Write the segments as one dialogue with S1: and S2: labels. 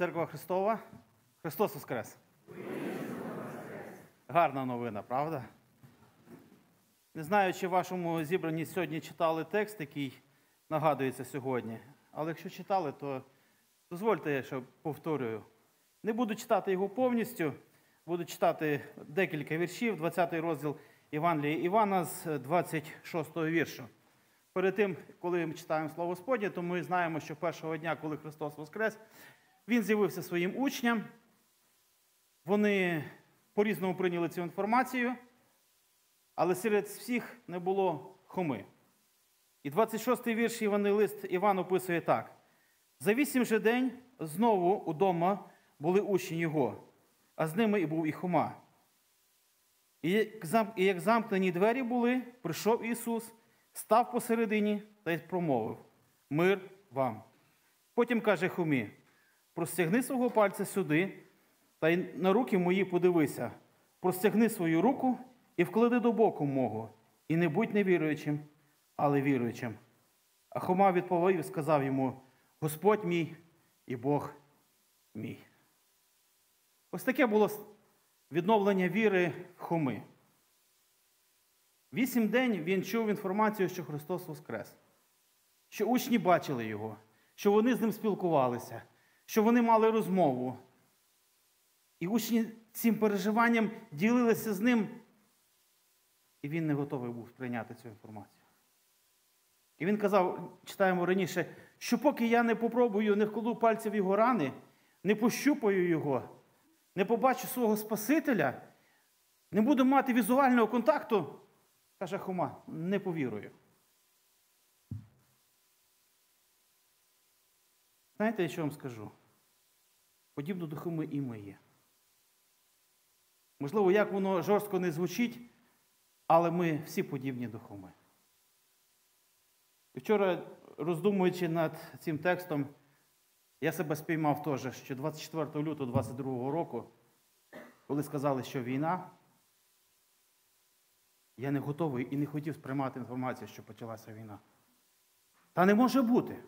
S1: Церква Христова. Христос Воскрес. Гарна новина, правда? Не знаю, чи в вашому зібранні сьогодні читали текст, який нагадується сьогодні. Але якщо читали, то дозвольте, що повторюю. Не буду читати його повністю, буду читати декілька віршів, 20 розділ Євангелія Івана з 26 віршу. Перед тим, коли ми читаємо Слово Господнє, то ми знаємо, що першого дня, коли Христос Воскрес, Він з'явився своїм учням. Вони по-різному прийняли цю інформацію, але серед всіх не було хоми. І 26-й вірш Євангелист Іван описує так: за вісім же день знову удома були учні його, а з ними і був і Хома. І як замкнені двері були, прийшов Ісус, став посередині та й промовив: Мир вам. Потім каже Хомі: простягни свого пальця сюди, та й на руки мої подивися, простягни свою руку і вклади до боку мого, і не будь невіруючим, але віруючим. А Хома відповів і сказав йому: Господь мій і Бог мій. Ось таке було відновлення віри Хоми. Вісім день він чув інформацію, що Христос Воскрес, що учні бачили Його, що вони з ним спілкувалися, що вони мали розмову. І учні цим переживанням ділилися з ним, і він не готовий був прийняти цю інформацію. І він казав, читаємо раніше, що поки я не попробую, не вкладу пальців його рани, не пощупаю його, не побачу свого Спасителя, не буду мати візуального контакту, каже Хома, не повірую. Знаєте, я що вам скажу? Подібно до Хоми і ми є. Можливо, як воно жорстко не звучить, але ми всі подібні до Хоми. Вчора, роздумуючи над цим текстом, я себе спіймав теж, що 24 лютого 22 року, коли сказали, що війна, я не готовий і не хотів сприймати інформацію, що почалася війна. Та не може бути.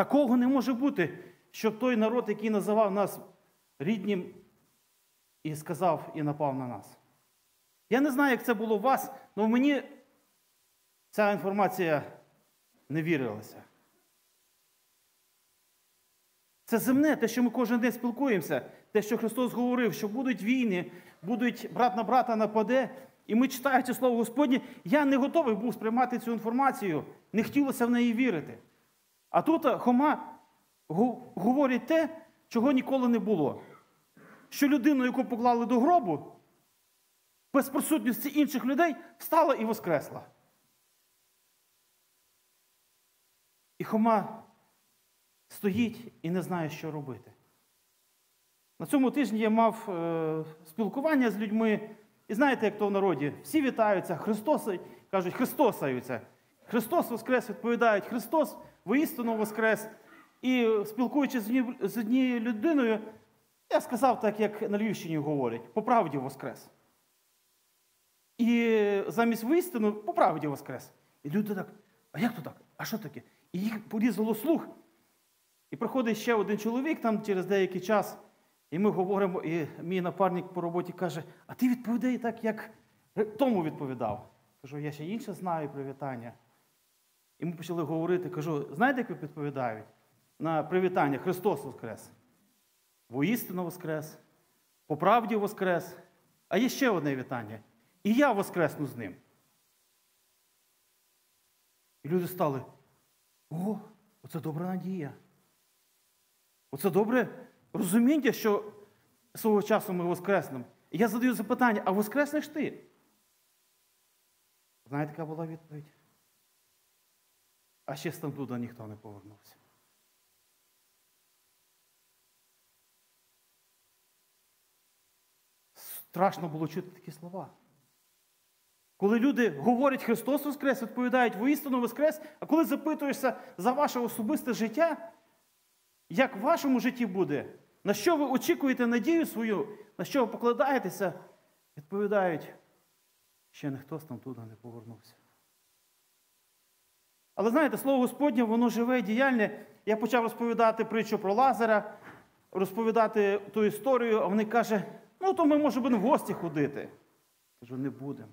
S1: Такого не може бути, щоб той народ, який називав нас ріднім, і сказав і напав на нас. Я не знаю, як це було у вас, але мені ця інформація не вірилася. Це земне, те, що ми кожен день спілкуємося, те, що Христос говорив, що будуть війни, будуть брат на брата нападе, і ми читаючи Слово Господнє, я не готовий був сприймати цю інформацію, не хотілося в неї вірити. А тут Хома говорить те, чого ніколи не було. Що людину, яку поклали до гробу, без присутності інших людей, встала і воскресла. І Хома стоїть і не знає, що робити. На цьому тижні я мав е, спілкування з людьми, і знаєте, як то в народі, всі вітаються, Христос, кажуть, Христосаються. Христос Воскрес відповідають, Христос воістину Воскрес. І спілкуючись з однією людиною, я сказав так, як на Львівщині говорять, по правді Воскрес. І замість воістину по правді Воскрес. І люди так, а як то так? А що таке? І їх порізало слух. І приходить ще один чоловік там через деякий час, і ми говоримо, і мій напарник по роботі каже, а ти відповідай так, як тому відповідав. Кажу, я ще інше знаю привітання. І ми почали говорити, кажу, знаєте, як ви відповідають? На привітання Христос Воскрес. Воістину Воскрес, по правді Воскрес. А є ще одне вітання. І я воскресну з ним. І люди стали, о, оце добра надія. Оце добре розуміння, що свого часу ми воскреснемо. І я задаю запитання, а воскреснеш ти? Знаєте, яка була відповідь? А ще з туди ніхто не повернувся. Страшно було чути такі слова. Коли люди говорять Христос Воскрес, відповідають воістину Воскрес, а коли запитуєшся за ваше особисте життя, як в вашому житті буде, на що ви очікуєте надію свою, на що ви покладаєтеся, відповідають, ще ніхто там туди не повернувся. Але знаєте, слово Господнє, воно живе і діяльне. Я почав розповідати притчу про Лазара, розповідати ту історію, а вони кажуть, ну то ми може будемо в гості ходити. Кажу, не будемо.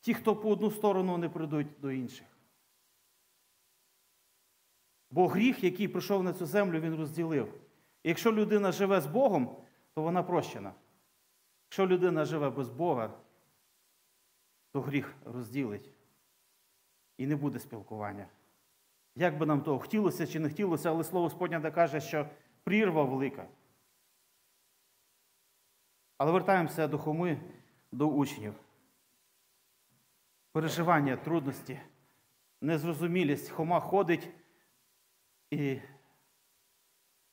S1: Ті, хто по одну сторону не прийдуть до інших. Бо гріх, який прийшов на цю землю, він розділив. І якщо людина живе з Богом, то вона прощена. Якщо людина живе без Бога, то гріх розділить і не буде спілкування. Як би нам того хотілося чи не хотілося, але слово Господнє каже, що прірва велика. Але вертаємося до Хоми, до учнів. Переживання, трудності, незрозумілість. Хома ходить і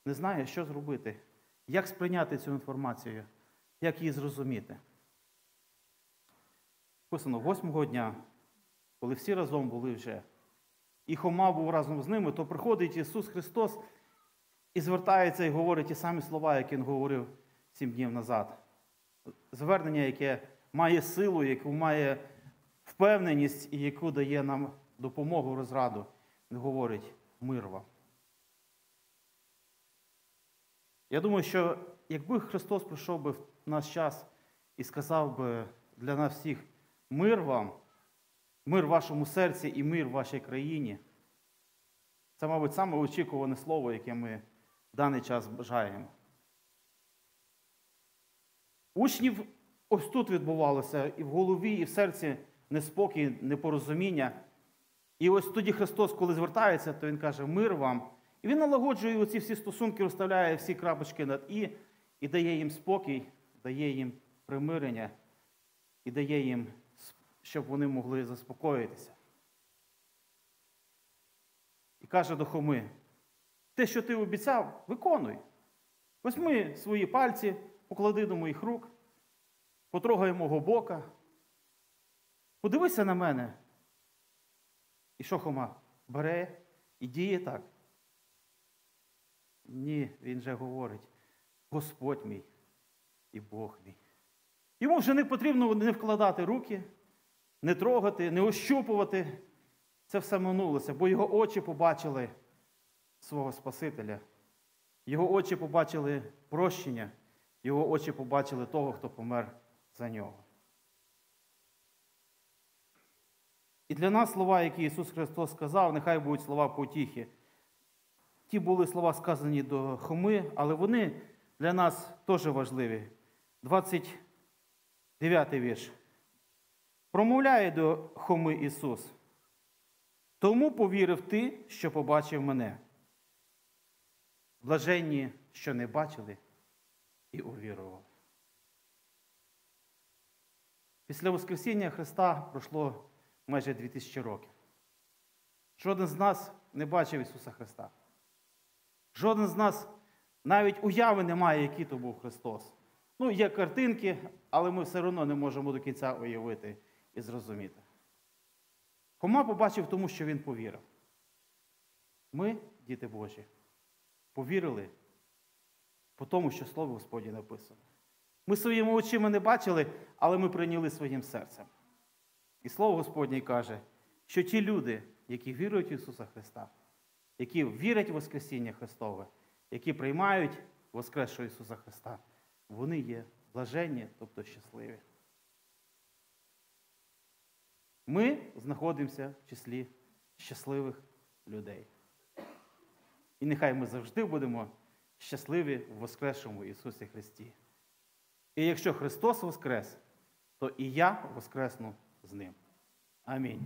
S1: не знає, що зробити, як сприйняти цю інформацію, як її зрозуміти. Писано, восьмого дня, коли всі разом були вже, і Хома був разом з ними, то приходить Ісус Христос і звертається і говорить ті самі слова, які Він говорив сім днів назад. Звернення, яке має силу, яке має впевненість і яку дає нам допомогу, розраду. Він говорить мир вам. Я думаю, що якби Христос прийшов би в наш час і сказав би для нас всіх мир вам, мир в вашому серці і мир в вашій країні, це, мабуть, саме очікуване слово, яке ми в даний час бажаємо. Учнів ось тут відбувалося і в голові, і в серці неспокій, непорозуміння. І ось тоді Христос, коли звертається, то Він каже, мир вам. І він налагоджує оці всі стосунки, розставляє всі крапочки над І, і дає їм спокій, дає їм примирення, і дає їм, щоб вони могли заспокоїтися. І каже до Хоми, те, що ти обіцяв, виконуй. Возьми свої пальці, поклади до моїх рук, потрогай мого бока. Подивися на мене. І що Хома? Бере і діє так. Ні, він же говорить, Господь мій і Бог мій. Йому вже не потрібно не вкладати руки, не трогати, не ощупувати. Це все минулося, бо його очі побачили свого Спасителя. Його очі побачили прощення, його очі побачили того, хто помер за нього. І для нас слова, які Ісус Христос сказав, нехай будуть слова потіхи. Ті були слова сказані до Хоми, але вони для нас теж важливі. 29 вірш. Промовляє до Хоми Ісус. Тому повірив ти, що побачив мене. Блаженні, що не бачили і увірували. Після Воскресіння Христа пройшло майже 2000 років. Жоден з нас не бачив Ісуса Христа. Жоден з нас навіть уяви не має, який то був Христос. Ну, є картинки, але ми все одно не можемо до кінця уявити і зрозуміти. Хома побачив тому, що він повірив. Ми, діти Божі, повірили по тому, що Слово Господнє написано. Ми своїми очима не бачили, але ми прийняли своїм серцем. І Слово Господнє каже, що ті люди, які вірують в Ісуса Христа, які вірять в Воскресіння Христове, які приймають Воскресшого Ісуса Христа, вони є блаженні, тобто щасливі. Ми знаходимося в числі щасливих людей. І нехай ми завжди будемо щасливі в Воскресшому Ісусі Христі. І якщо Христос Воскрес, то і я воскресну з Ним. Амінь.